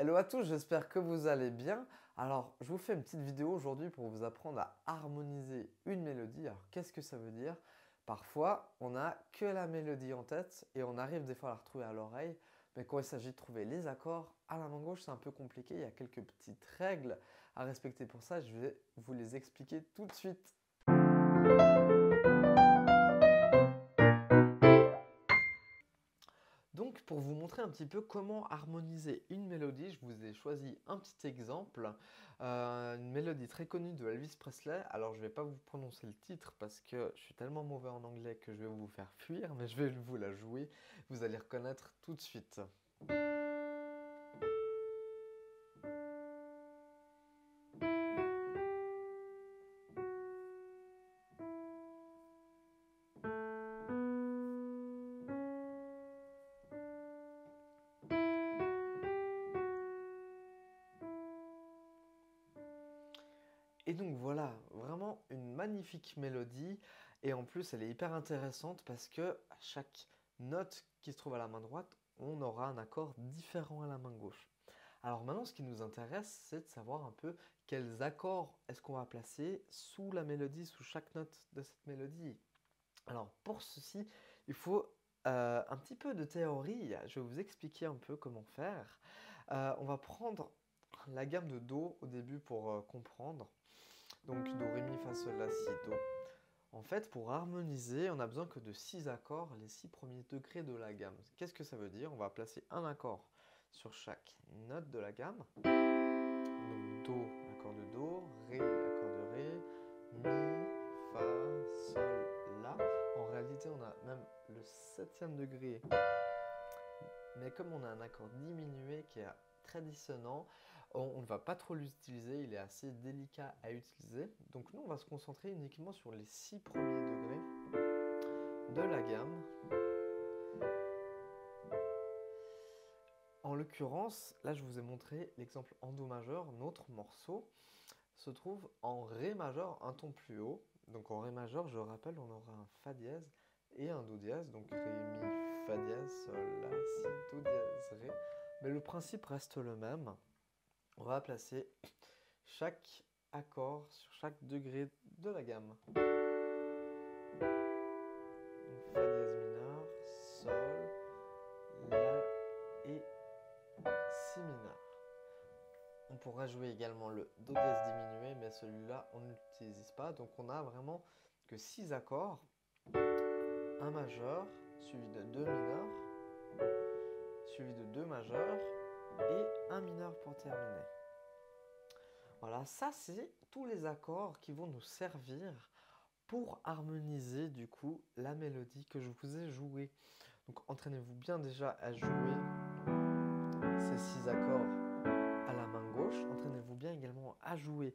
Hello à tous, j'espère que vous allez bien. Alors, je vous fais une petite vidéo aujourd'hui pour vous apprendre à harmoniser une mélodie. Alors, qu'est-ce que ça veut dire? Parfois, on n'a que la mélodie en tête et on arrive des fois à la retrouver à l'oreille. Mais quand il s'agit de trouver les accords à la main gauche, c'est un peu compliqué. Il y a quelques petites règles à respecter pour ça. Je vais vous les expliquer tout de suite. Pour vous montrer un petit peu comment harmoniser une mélodie, je vous ai choisi un petit exemple, euh, une mélodie très connue de Elvis Presley. Alors je ne vais pas vous prononcer le titre parce que je suis tellement mauvais en anglais que je vais vous faire fuir, mais je vais vous la jouer, vous allez reconnaître tout de suite. Et donc voilà, vraiment une magnifique mélodie. Et en plus, elle est hyper intéressante parce que à chaque note qui se trouve à la main droite, on aura un accord différent à la main gauche. Alors maintenant, ce qui nous intéresse, c'est de savoir un peu quels accords est-ce qu'on va placer sous la mélodie, sous chaque note de cette mélodie. Alors pour ceci, il faut euh, un petit peu de théorie. Je vais vous expliquer un peu comment faire. Euh, on va prendre la gamme de Do au début pour euh, comprendre. Donc Do, Ré, Mi, Fa, Sol, La, Si, Do. En fait, pour harmoniser, on n'a besoin que de 6 accords, les 6 premiers degrés de la gamme. Qu'est-ce que ça veut dire? On va placer un accord sur chaque note de la gamme. Donc Do, accord de Do, Ré, accord de Ré, Mi, Fa, Sol, La. En réalité, on a même le septième degré. Mais comme on a un accord diminué qui est très dissonant, on ne va pas trop l'utiliser, il est assez délicat à utiliser. Donc nous, on va se concentrer uniquement sur les six premiers degrés de la gamme. En l'occurrence, là je vous ai montré l'exemple en Do majeur. Notre morceau se trouve en Ré majeur, un ton plus haut. Donc en Ré majeur, je rappelle, on aura un Fa dièse et un Do dièse. Donc Ré, Mi, Fa dièse, Sol, La, Si, Do dièse, Ré. Mais le principe reste le même on va placer chaque accord sur chaque degré de la gamme. Fa dièse mineur, Sol, La et Si mineur. On pourra jouer également le Do dièse diminué, mais celui-là on ne l'utilise pas. Donc on a vraiment que 6 accords. Un majeur, suivi de 2 mineurs, suivi de 2 majeurs et un mineur pour terminer. Voilà, ça c'est tous les accords qui vont nous servir pour harmoniser du coup la mélodie que je vous ai jouée. Donc entraînez-vous bien déjà à jouer ces six accords à la main gauche. Entraînez-vous bien également à jouer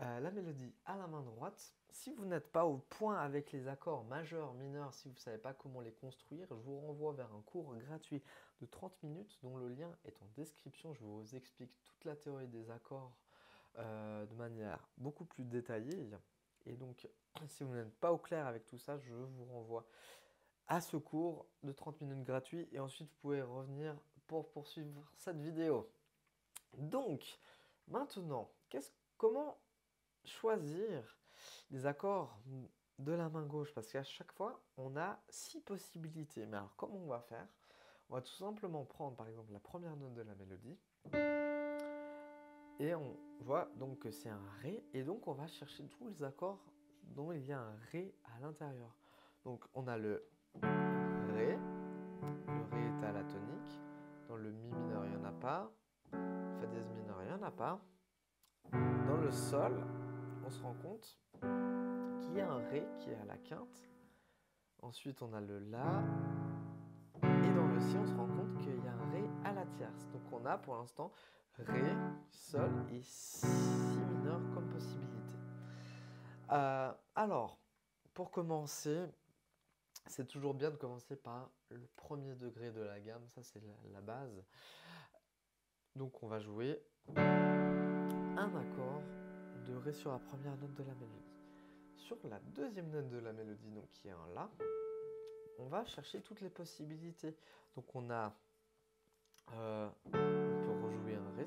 euh, la mélodie à la main droite. Si vous n'êtes pas au point avec les accords majeurs, mineurs, si vous ne savez pas comment les construire, je vous renvoie vers un cours gratuit de 30 minutes dont le lien est en description. Je vous explique toute la théorie des accords euh, de manière beaucoup plus détaillée. Et donc, si vous n'êtes pas au clair avec tout ça, je vous renvoie à ce cours de 30 minutes gratuit et ensuite vous pouvez revenir pour poursuivre cette vidéo. Donc, maintenant, comment choisir les accords de la main gauche parce qu'à chaque fois, on a six possibilités. Mais alors, comment on va faire? On va tout simplement prendre par exemple la première note de la mélodie. Et on voit donc que c'est un Ré et donc on va chercher tous les accords dont il y a un Ré à l'intérieur. Donc on a le Ré, le Ré est à la tonique, dans le Mi mineur il n'y en a pas, Fa dièse mineur il n'y en a pas, dans le Sol on se rend compte qu'il y a un Ré qui est à la quinte. Ensuite, on a le La. Et dans le Si, on se rend compte qu'il y a un Ré à la tierce. Donc, on a pour l'instant Ré, Sol et Si mineur comme possibilité. Euh, alors, pour commencer, c'est toujours bien de commencer par le premier degré de la gamme. Ça, c'est la base. Donc, on va jouer un accord de Ré sur la première note de la mélodie. Sur la deuxième note de la mélodie, donc qui est un La, on va chercher toutes les possibilités. Donc on a, euh, on peut rejouer un Ré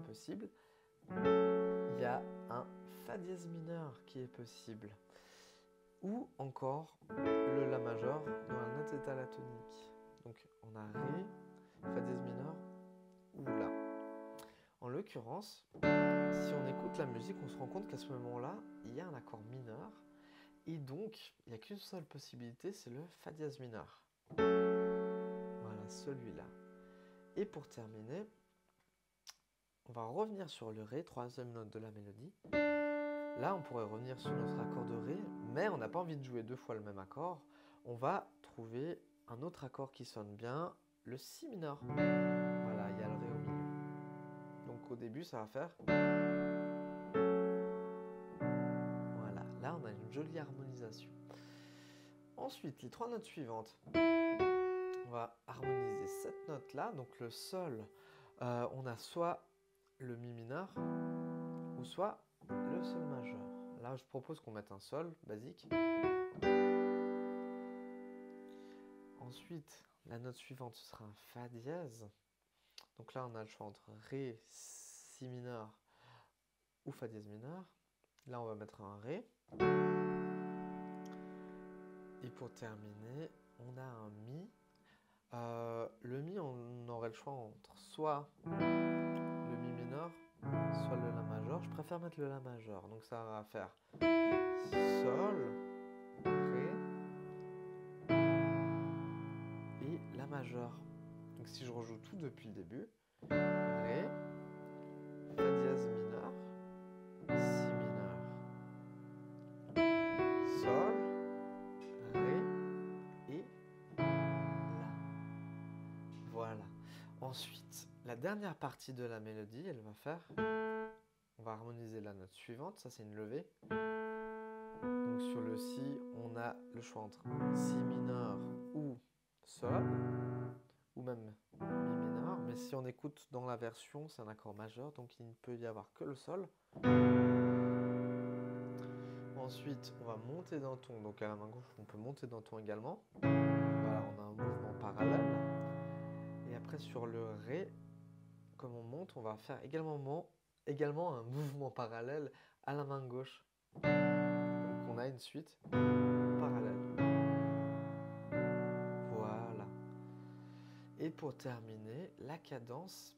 possible. Il y a un Fa dièse mineur qui est possible. Ou encore le La majeur dans la note état la tonique. Donc on a Ré, Fa dièse mineur ou La. En l'occurrence, si on écoute la musique, on se rend compte qu'à ce moment-là, il y a un accord mineur. Et donc, il n'y a qu'une seule possibilité, c'est le Fa dièse mineur. Voilà, celui-là. Et pour terminer, on va revenir sur le Ré, troisième note de la mélodie. Là, on pourrait revenir sur notre accord de Ré, mais on n'a pas envie de jouer deux fois le même accord. On va trouver un autre accord qui sonne bien, le Si mineur. Voilà, Au début, ça va faire... Voilà, là on a une jolie harmonisation. Ensuite, les trois notes suivantes. On va harmoniser cette note-là, donc le Sol. Euh, on a soit le Mi mineur, ou soit le Sol majeur. Là, je propose qu'on mette un Sol basique. Ensuite, la note suivante, ce sera un Fa dièse. Donc là, on a le choix entre Ré, Si mineur ou Fa dièse mineur. Là, on va mettre un Ré. Et pour terminer, on a un Mi. Euh, le Mi, on aurait le choix entre soit le Mi mineur, soit le La majeur. Je préfère mettre le La majeur. Donc ça va faire Sol, Ré et La majeur. Donc si je rejoue tout depuis le début, Ré, Fa dièse mineur, Si mineur, Sol, Ré et La. Voilà. Ensuite, la dernière partie de la mélodie, elle va faire... On va harmoniser la note suivante, ça c'est une levée. Donc sur le Si, on a le choix entre Si mineur ou Sol, ou même Mi mineur. Mais si on écoute dans la version, c'est un accord majeur, donc il ne peut y avoir que le Sol. Ensuite, on va monter d'un ton. Donc à la main gauche, on peut monter d'un ton également. Voilà, on a un mouvement parallèle. Et après, sur le Ré, comme on monte, on va faire également, également un mouvement parallèle à la main gauche. Donc on a une suite Et pour terminer, la cadence,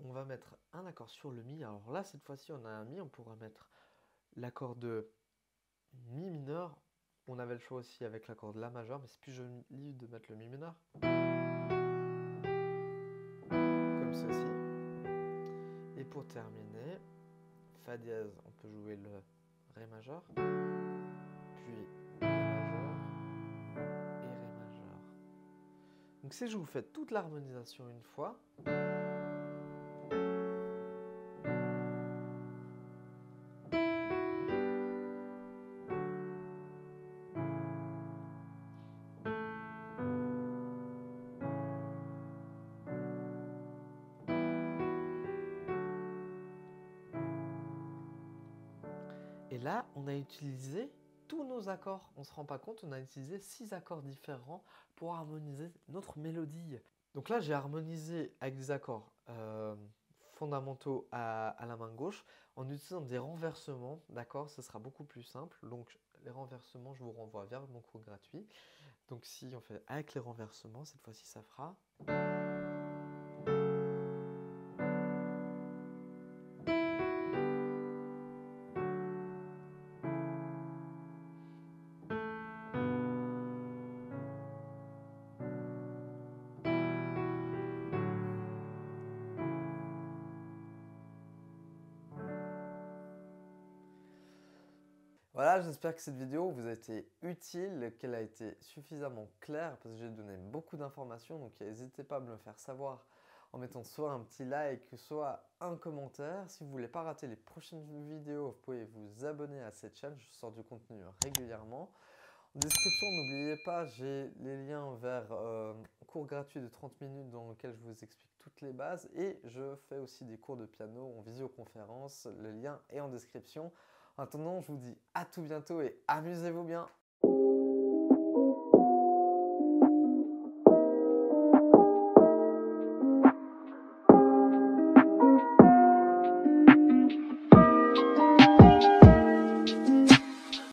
on va mettre un accord sur le Mi. Alors là, cette fois-ci, on a un Mi, on pourra mettre l'accord de Mi mineur. On avait le choix aussi avec l'accord de La majeur, mais c'est plus joli de mettre le Mi mineur. Comme ceci. Et pour terminer, Fa dièse, on peut jouer le Ré majeur, puis Donc si je vous fais toute l'harmonisation une fois, Et là, on a utilisé tous nos accords. On ne se rend pas compte, on a utilisé six accords différents pour harmoniser notre mélodie. Donc là, j'ai harmonisé avec des accords euh, fondamentaux à, à, la main gauche en utilisant des renversements. D'accord Ce sera beaucoup plus simple. Donc les renversements, je vous renvoie vers mon cours gratuit. Donc si on fait avec les renversements, cette fois-ci, ça fera... Voilà, j'espère que cette vidéo vous a été utile, qu'elle a été suffisamment claire parce que j'ai donné beaucoup d'informations. Donc n'hésitez pas à me le faire savoir en mettant soit un petit like, soit un commentaire. Si vous ne voulez pas rater les prochaines vidéos, vous pouvez vous abonner à cette chaîne. Je sors du contenu régulièrement. En description, n'oubliez pas, j'ai les liens vers euh, un cours gratuit de 30 minutes dans lequel je vous explique toutes les bases. Et je fais aussi des cours de piano en visioconférence. Le lien est en description. En attendant, je vous dis à tout bientôt et amusez-vous bien